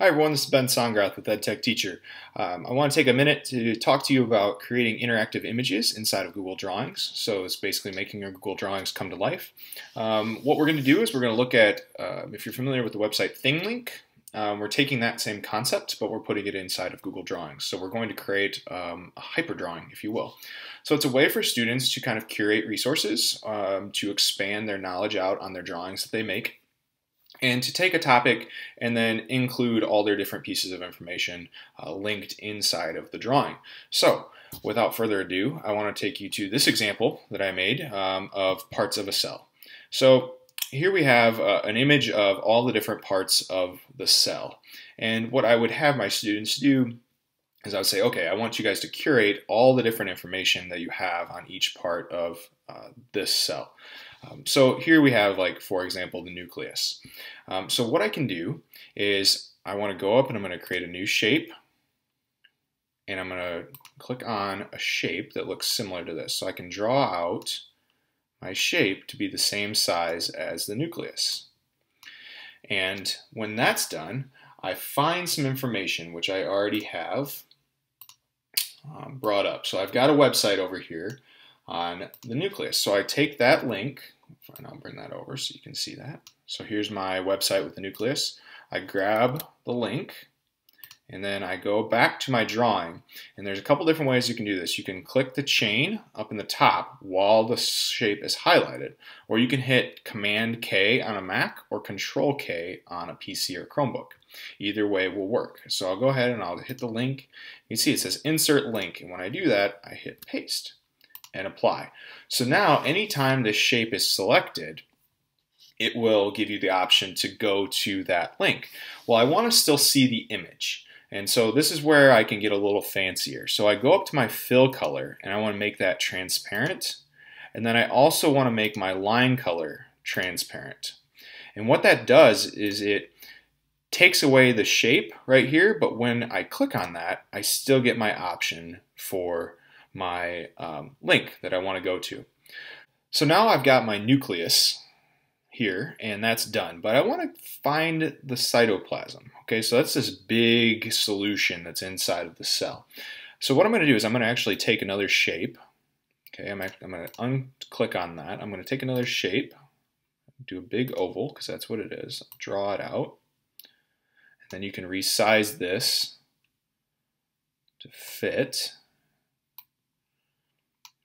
Hi everyone, this is Ben Sondgeroth with EdTech Teacher. Um, I want to take a minute to talk to you about creating interactive images inside of Google Drawings. So it's basically making your Google Drawings come to life. Um, what we're going to do is we're going to look at, uh, if you're familiar with the website ThingLink, um, we're taking that same concept, but we're putting it inside of Google Drawings. So we're going to create um, a hyperdrawing, if you will. So it's a way for students to kind of curate resources, um, to expand their knowledge out on their drawings that they make and to take a topic and then include all their different pieces of information uh, linked inside of the drawing. So without further ado, I want to take you to this example that I made um, of parts of a cell. So here we have uh, an image of all the different parts of the cell. And what I would have my students do is I would say, okay, I want you guys to curate all the different information that you have on each part of uh, this cell. Um, so here we have, like, for example, the nucleus. Um, so what I can do is I want to go up and I'm going to create a new shape. And I'm going to click on a shape that looks similar to this. So I can draw out my shape to be the same size as the nucleus. And when that's done, I find some information which I already have um, brought up. So I've got a website over here on the nucleus. So I take that link, and I'll bring that over so you can see that. So here's my website with the nucleus. I grab the link, and then I go back to my drawing. And there's a couple different ways you can do this. You can click the chain up in the top while the shape is highlighted, or you can hit Command K on a Mac or Control K on a PC or Chromebook. Either way will work. So I'll go ahead and I'll hit the link. You can see it says Insert Link, and when I do that, I hit Paste and apply. So now anytime this shape is selected, it will give you the option to go to that link. Well, I want to still see the image. And so this is where I can get a little fancier. So I go up to my fill color and I want to make that transparent. And then I also want to make my line color transparent. And what that does is it takes away the shape right here, but when I click on that, I still get my option for my um, link that I want to go to. So now I've got my nucleus here, and that's done. But I want to find the cytoplasm. Okay, so that's this big solution that's inside of the cell. So what I'm going to do is I'm going to actually take another shape. Okay, I'm, I'm going to unclick on that. I'm going to take another shape, do a big oval, because that's what it is. Draw it out. And then you can resize this to fit.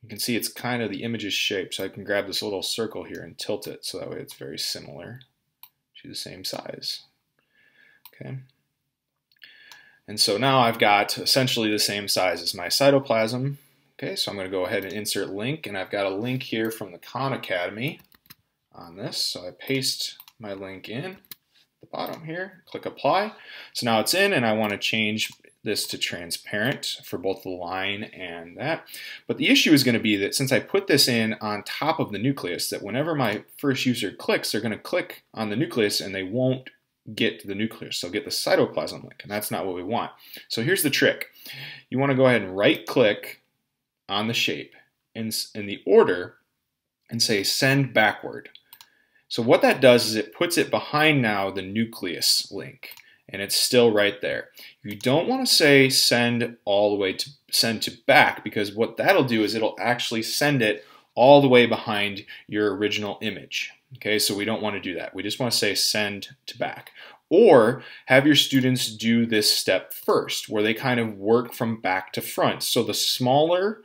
You can see it's kind of the image's shape, so I can grab this little circle here and tilt it so that way it's very similar to the same size. Okay. And so now I've got essentially the same size as my cytoplasm. Okay, so I'm going to go ahead and insert link, and I've got a link here from the Khan Academy on this. So I paste my link in the bottom here, click apply. So now it's in, and I want to change this to transparent for both the line and that. But the issue is going to be that since I put this in on top of the nucleus, that whenever my first user clicks, they're going to click on the nucleus and they won't get to the nucleus. They'll get the cytoplasm link, and that's not what we want. So here's the trick. You want to go ahead and right click on the shape in, in the order and say send backward. So what that does is it puts it behind now the nucleus link and it's still right there. You don't want to say send all the way to send to back because what that'll do is it'll actually send it all the way behind your original image. Okay, so we don't want to do that. We just want to say send to back. Or have your students do this step first, where they kind of work from back to front. So the smaller,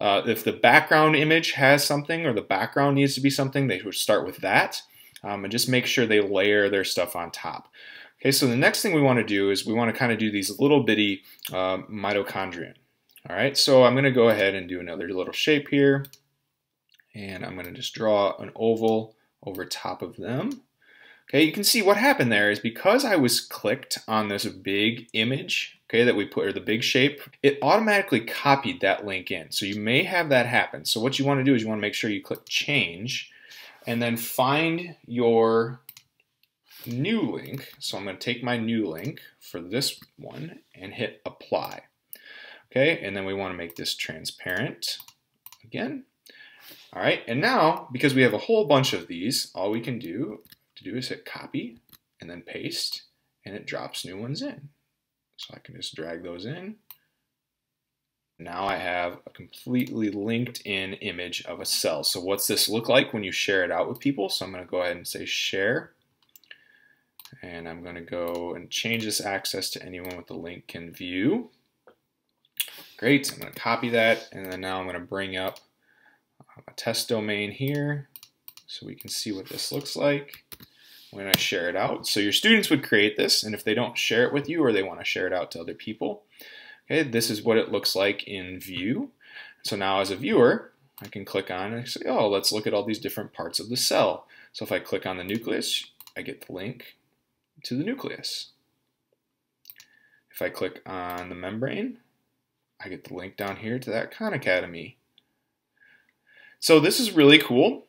uh, if the background image has something or the background needs to be something, they would start with that um, and just make sure they layer their stuff on top. Okay, so the next thing we want to do is we want to kind of do these little bitty uh, mitochondria. All right, so I'm going to go ahead and do another little shape here. And I'm going to just draw an oval over top of them. Okay, you can see what happened there is because I was clicked on this big image, okay, that we put, or the big shape, it automatically copied that link in. So you may have that happen. So what you want to do is you want to make sure you click change and then find your new link. So I'm going to take my new link for this one and hit apply. Okay, and then we want to make this transparent again. All right, and now because we have a whole bunch of these, all we can do to do is hit copy and then paste. and it drops new ones in. So I can just drag those in. Now I have a completely linked in image of a cell. So what's this look like when you share it out with people? So I'm going to go ahead and say share. And I'm going to go and change this access to anyone with the link can view. Great, I'm going to copy that and then now I'm going to bring up um, a test domain here so we can see what this looks like when I share it out. So your students would create this and if they don't share it with you or they want to share it out to other people, okay, this is what it looks like in view. So now as a viewer, I can click on and say, oh, let's look at all these different parts of the cell. So if I click on the nucleus, I get the link to the nucleus. If I click on the membrane, I get the link down here to that Khan Academy. So this is really cool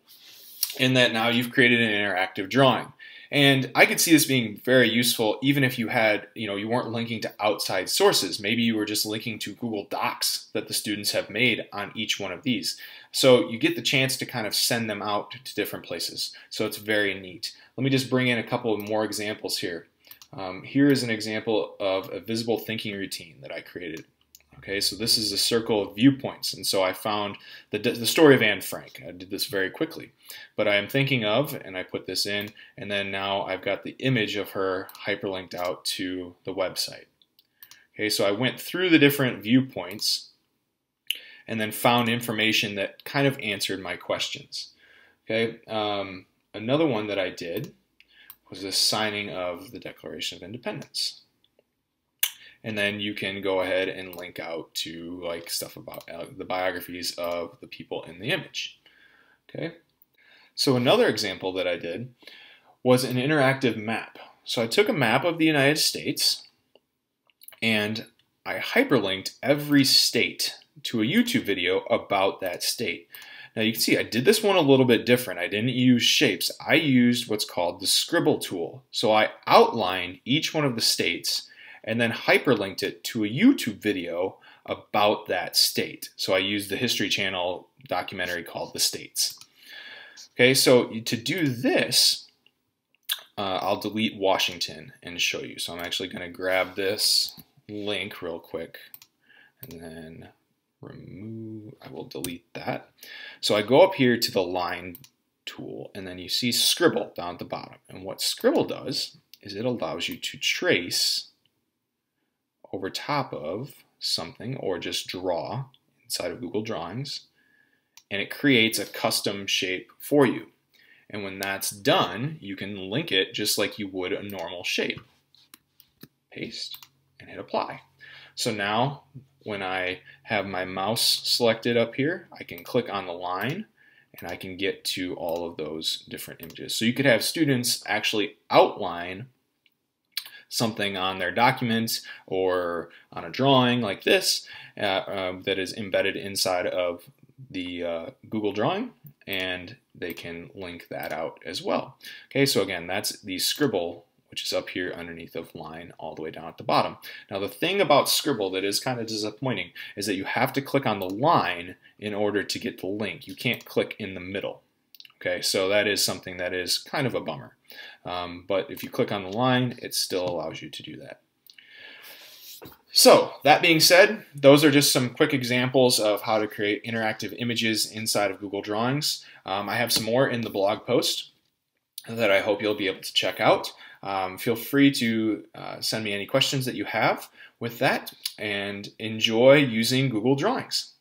in that now you've created an interactive drawing. And I could see this being very useful even if you had, you know, you weren't linking to outside sources. Maybe you were just linking to Google Docs that the students have made on each one of these. So you get the chance to kind of send them out to different places. So it's very neat. Let me just bring in a couple of more examples here. Um, here is an example of a visible thinking routine that I created. Okay, so this is a circle of viewpoints, and so I found the, the story of Anne Frank. I did this very quickly, but I am thinking of, and I put this in, and then now I've got the image of her hyperlinked out to the website. Okay, so I went through the different viewpoints and then found information that kind of answered my questions. Okay, um, another one that I did was the signing of the Declaration of Independence and then you can go ahead and link out to like stuff about uh, the biographies of the people in the image. Okay. So another example that I did was an interactive map. So I took a map of the United States and I hyperlinked every state to a YouTube video about that state. Now you can see I did this one a little bit different. I didn't use shapes. I used what's called the scribble tool. So I outlined each one of the states and then hyperlinked it to a YouTube video about that state. So I used the History Channel documentary called The States. Okay, so to do this, uh, I'll delete Washington and show you. So I'm actually going to grab this link real quick and then remove, I will delete that. So I go up here to the line tool and then you see Scribble down at the bottom. And what Scribble does is it allows you to trace over top of something or just draw inside of Google Drawings and it creates a custom shape for you. And when that's done, you can link it just like you would a normal shape. Paste and hit apply. So now when I have my mouse selected up here, I can click on the line and I can get to all of those different images. So you could have students actually outline something on their document or on a drawing like this uh, uh, that is embedded inside of the uh, Google Drawing and they can link that out as well. Okay, so again, that's the Scribble which is up here underneath of line all the way down at the bottom. Now the thing about Scribble that is kind of disappointing is that you have to click on the line in order to get the link. You can't click in the middle. Okay, so that is something that is kind of a bummer. Um, but if you click on the line, it still allows you to do that. So that being said, those are just some quick examples of how to create interactive images inside of Google Drawings. Um, I have some more in the blog post that I hope you'll be able to check out. Um, feel free to uh, send me any questions that you have with that and enjoy using Google Drawings.